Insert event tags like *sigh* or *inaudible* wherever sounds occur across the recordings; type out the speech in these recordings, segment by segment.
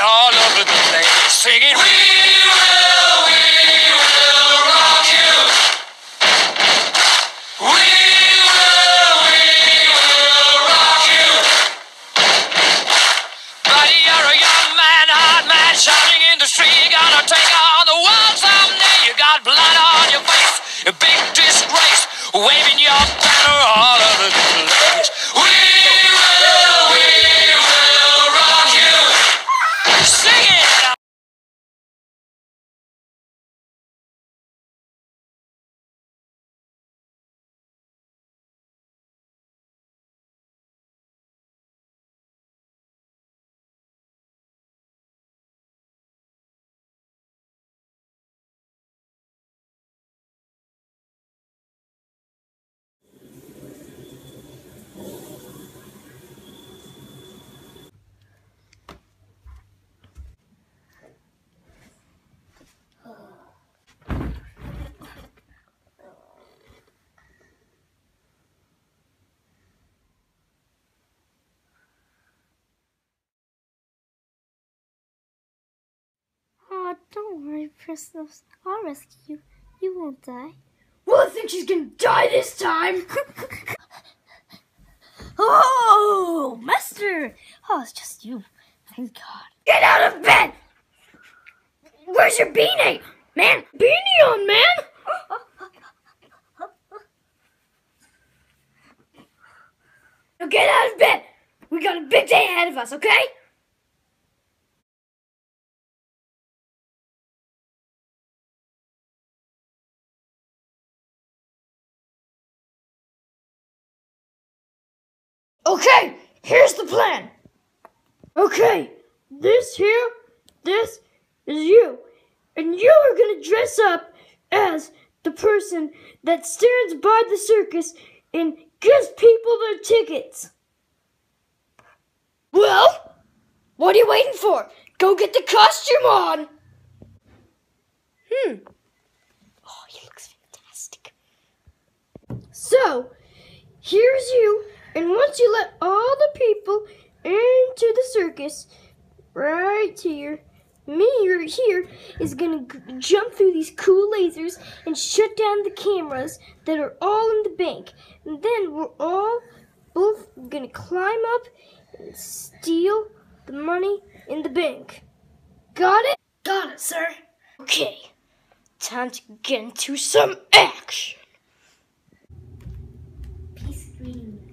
all over the place, singing, We will, we will rock you. We will, we will rock you. But you're a young man, hard man, shouting in the street. Gonna take on the world someday. You got blood on your face, a big disgrace, waving your banner. Oh, don't worry, Princess. I'll rescue you. You won't die. Well, I think she's gonna die this time. *laughs* oh, Master! Oh, it's just you. Thank God. Get out of bed! Where's your beanie? Man, beanie on, man! Now get out of bed! We got a big day ahead of us, okay? Okay, here's the plan. Okay, this here, this is you. And you are gonna dress up as the person that stands by the circus and gives people their tickets. Well, what are you waiting for? Go get the costume on. Hmm. Oh, he looks fantastic. So, here's you, and once you let all the people right here, me right here is gonna jump through these cool lasers and shut down the cameras that are all in the bank. And then we're all both gonna climb up and steal the money in the bank. Got it? Got it, sir. Okay, time to get into some action. Peace greetings.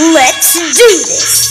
Let's do this.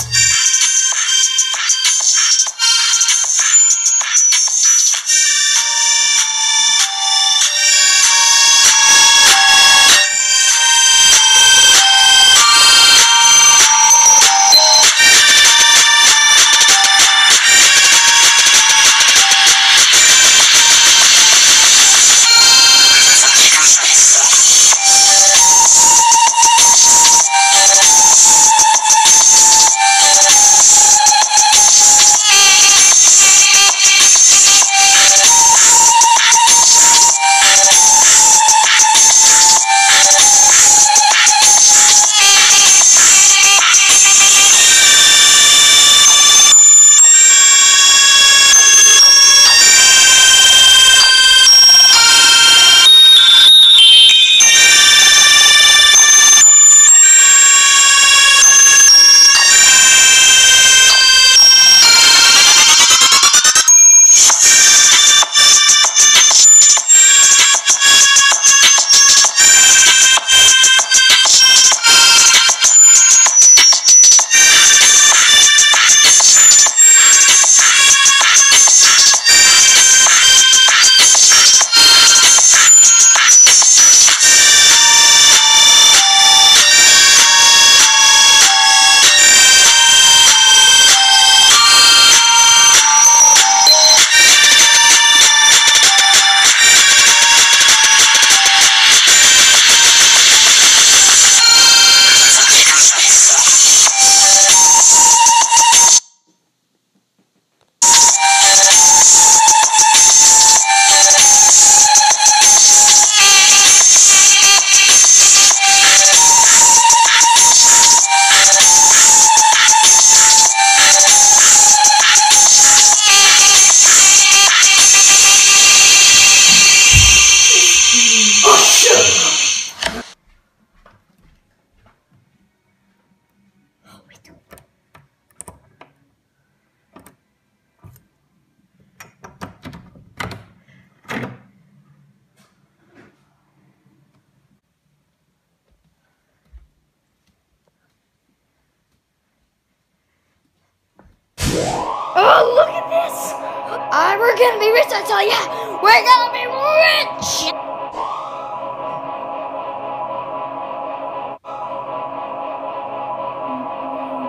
Gonna be rich, I tell ya! We're gonna be rich!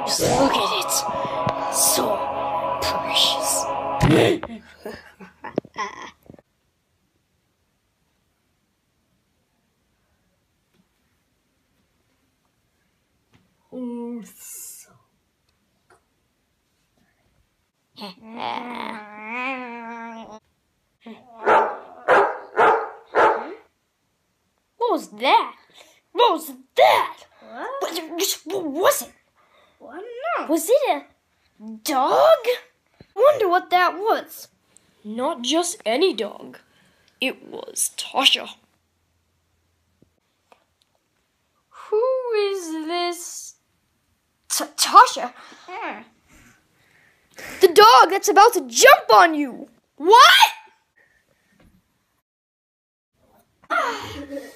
Just look at it. So precious. *laughs* What *laughs* was that? What was that? What? What, what was it? I don't know. Was it a dog? Wonder what that was. Not just any dog. It was Tasha. Who is this? T- Tasha. Hmm. The dog that's about to jump on you. What? *laughs*